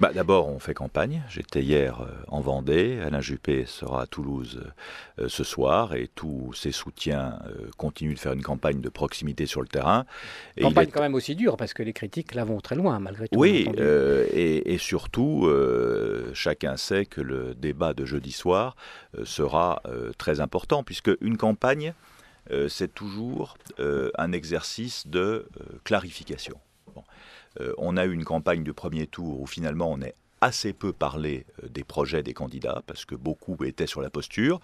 bah, D'abord, on fait campagne. J'étais hier euh, en Vendée. Alain Juppé sera à Toulouse euh, ce soir et tous ses soutiens euh, continuent de faire une campagne de proximité sur le terrain. Et campagne quand même aussi dure parce que les critiques la vont très loin malgré tout. Oui, et, et, surtout, chacun sait que le débat de jeudi soir sera très important puisque une campagne, c'est toujours un exercice de clarification. Euh, on a eu une campagne de premier tour où finalement on est assez peu parlé euh, des projets des candidats parce que beaucoup étaient sur la posture.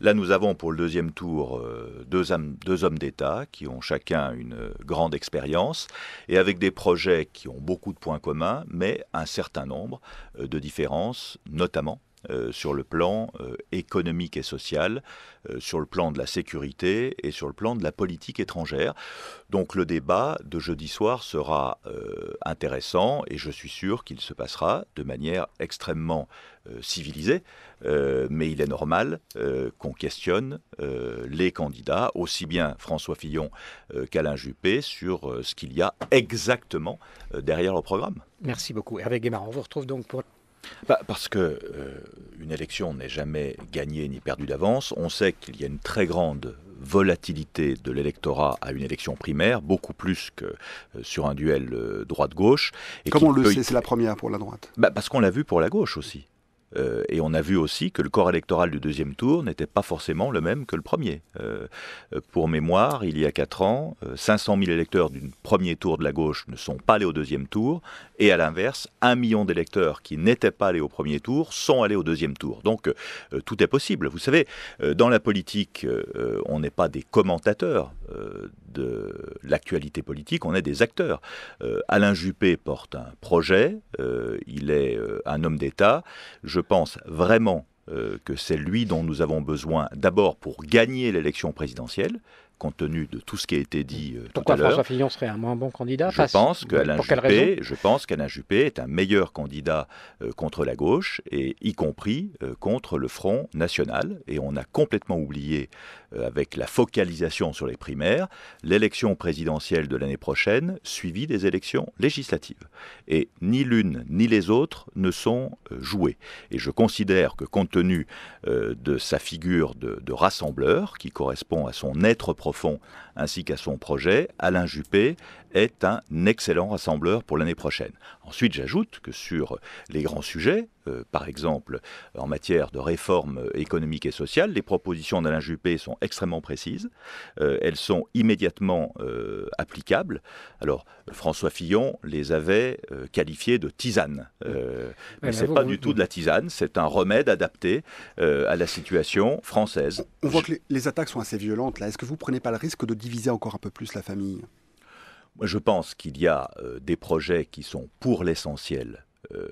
Là, nous avons pour le deuxième tour euh, deux, hommes d'État qui ont chacun une grande expérience et avec des projets qui ont beaucoup de points communs, mais un certain nombre de différences, notamment euh, sur le plan euh, économique et social, euh, sur le plan de la sécurité et sur le plan de la politique étrangère. Donc le débat de jeudi soir sera intéressant et je suis sûr qu'il se passera de manière extrêmement civilisée, mais il est normal qu'on questionne les candidats, aussi bien François Fillon qu'Alain Juppé, sur ce qu'il y a exactement derrière le programme. Merci beaucoup. Hervé Guémard, on vous retrouve donc pour bah, parce que euh, une élection n'est jamais gagnée ni perdue d'avance. On sait qu'il y a une très grande volatilité de l'électorat à une élection primaire, beaucoup plus que euh, sur un duel euh, droite-gauche. Comment on le sait C'est la première pour la droite bah, Parce qu'on l'a vu pour la gauche aussi. Euh, et on a vu aussi que le corps électoral du deuxième tour n'était pas forcément le même que le premier. Euh, euh, pour mémoire, il y a quatre ans, 500 000 électeurs du premier tour de la gauche ne sont pas allés au deuxième tour, et à l'inverse, un million d'électeurs qui n'étaient pas allés au premier tour sont allés au deuxième tour. Donc tout est possible. Vous savez, dans la politique, on n'est pas des commentateurs de l'actualité politique, on est des acteurs. Alain Juppé porte un projet, il est un homme d'État. Je pense vraiment euh, que c'est lui dont nous avons besoin d'abord pour gagner l'élection présidentielle, compte tenu de tout ce qui a été dit euh, Pourquoi tout à François Fillon serait un moins bon candidat je pense, qu'Alain Juppé, je pense qu'Alain Juppé est un meilleur candidat euh, contre la gauche, et y compris euh, contre le Front National. Et on a complètement oublié, avec la focalisation sur les primaires, l'élection présidentielle de l'année prochaine, suivie des élections législatives. Et ni l'une ni les autres ne sont jouées. Et je considère que compte tenu de sa figure de, de rassembleur, qui correspond à son être profond ainsi qu'à son projet, Alain Juppé est un excellent rassembleur pour l'année prochaine. Ensuite, j'ajoute que sur les grands sujets, euh, par exemple en matière de réforme économique et sociale, les propositions d'Alain Juppé sont extrêmement précises, euh, elles sont immédiatement euh, applicables. Alors, François Fillon les avait qualifiées de tisane. mais ce n'est pas du tout de la tisane, c'est un remède adapté à la situation française. On voit que les, les attaques sont assez violentes là. Est-ce que vous ne prenez pas le risque de diviser encore un peu plus la famille? Moi, je pense qu'il y a euh, des projets qui sont pour l'essentiel euh,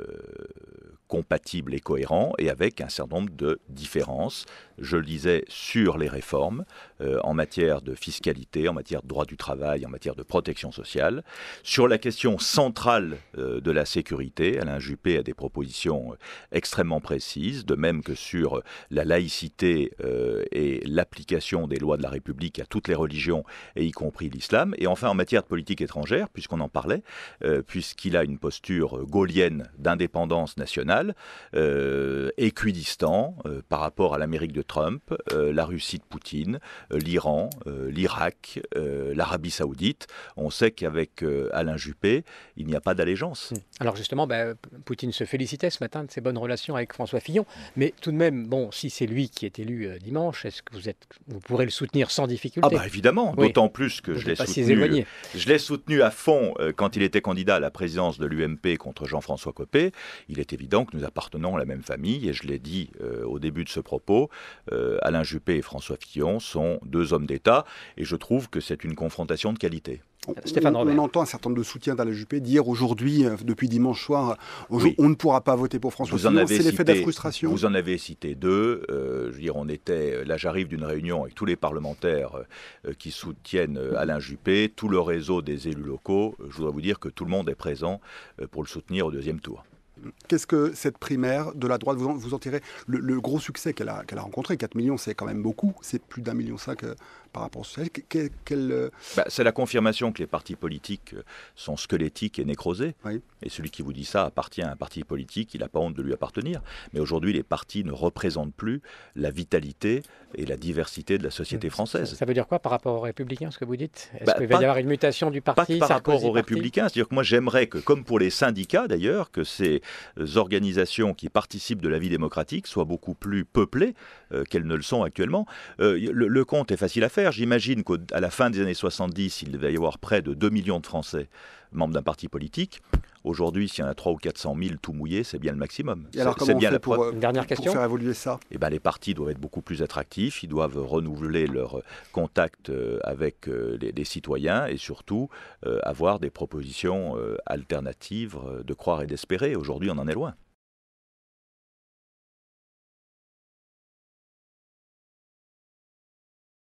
compatibles et cohérents et avec un certain nombre de différences. Je le disais sur les réformes euh, en matière de fiscalité, en matière de droit du travail, en matière de protection sociale. Sur la question centrale euh, de la sécurité, Alain Juppé a des propositions euh, extrêmement précises, de même que sur la laïcité et l'application des lois de la République à toutes les religions, y compris l'islam. Et enfin en matière de politique étrangère, puisqu'on en parlait, puisqu'il a une posture gaulienne d'indépendance nationale, euh, équidistant euh, par rapport à l'Amérique de Trump, euh, la Russie de Poutine, l'Iran, l'Irak, l'Arabie saoudite. On sait qu'avec Alain Juppé, il n'y a pas d'allégeance. Hmm. Alors justement, ben, Poutine se félicitait ce matin de ses bonnes relations avec François Fillon. Mais tout de même, bon, si c'est lui qui est élu dimanche, est-ce que vous, êtes, vous pourrez le soutenir sans difficulté? Ah bah évidemment, d'autant plus que je l'ai soutenu, je l'ai soutenu à fond quand il était candidat à la présidence de l'UMP contre Jean-François Copé. Il est évident que nous appartenons à la même famille, et je l'ai dit euh, au début de ce propos, euh, Alain Juppé et François Fillon sont deux hommes d'État, et je trouve que c'est une confrontation de qualité. On, Stéphane on, entend un certain nombre de soutiens d'Alain Juppé dire aujourd'hui, euh, depuis dimanche soir, on, ne pourra pas voter pour François Fillon. C'est l'effet de la frustration. Vous en avez cité deux. je veux dire, on était, là j'arrive d'une réunion avec tous les parlementaires qui soutiennent Alain Juppé, tout le réseau des élus locaux. Je voudrais vous dire que tout le monde est présent pour le soutenir au deuxième tour. Qu'est-ce que cette primaire de la droite, vous en, vous en tirez le, gros succès qu'elle a, qu'elle a rencontré, 4 millions, c'est quand même beaucoup, c'est plus d'un million cinq euh, par rapport au social. Euh, bah, c'est la confirmation que les partis politiques euh, sont squelettiques et nécrosés. Et celui qui vous dit ça appartient à un parti politique, il n'a pas honte de lui appartenir. Mais aujourd'hui, les partis ne représentent plus la vitalité et la diversité de la société française. Ça, veut dire quoi par rapport aux républicains, ce que vous dites? Est-ce bah, qu'il va y avoir une mutation du parti Pas par rapport aux républicains. C'est-à-dire que moi, j'aimerais que, comme pour les syndicats d'ailleurs, que ces organisations qui participent de la vie démocratique soient beaucoup plus peuplées euh, qu'elles ne le sont actuellement. le, le compte est facile à faire J'imagine qu'à la fin des années 70, il devait y avoir près de 2 millions de Français membres d'un parti politique. Aujourd'hui, s'il y en a 3 ou 400 000 tout mouillés, c'est bien le maximum. Et alors, comment bien la pour, Une dernière question faire évoluer ça? Eh ben, Les partis doivent être beaucoup plus attractifs, ils doivent renouveler leur contact euh, avec euh, les, citoyens et surtout euh, avoir des propositions alternatives de croire et d'espérer. Aujourd'hui, on en est loin.